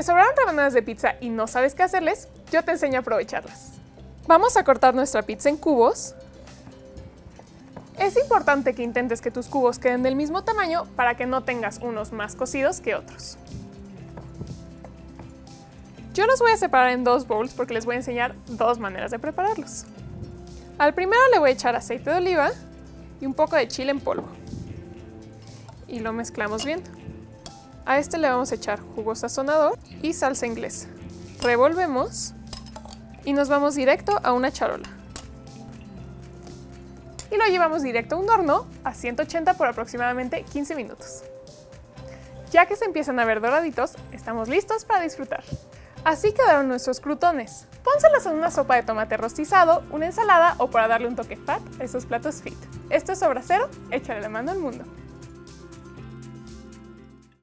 ¿Te sobraron rebanadas de pizza y no sabes qué hacerles? Yo te enseño a aprovecharlas. Vamos a cortar nuestra pizza en cubos. Es importante que intentes que tus cubos queden del mismo tamaño para que no tengas unos más cocidos que otros. Yo los voy a separar en dos bowls porque les voy a enseñar dos maneras de prepararlos. Al primero le voy a echar aceite de oliva y un poco de chile en polvo. Y lo mezclamos bien. A este le vamos a echar jugo sazonador y salsa inglesa. Revolvemos y nos vamos directo a una charola. Y lo llevamos directo a un horno a 180 por aproximadamente 15 minutos. Ya que se empiezan a ver doraditos, estamos listos para disfrutar. Así quedaron nuestros crutones. Pónselos en una sopa de tomate rostizado, una ensalada o para darle un toque fat a esos platos fit. Esto es Obra Cero, échale la mano al mundo.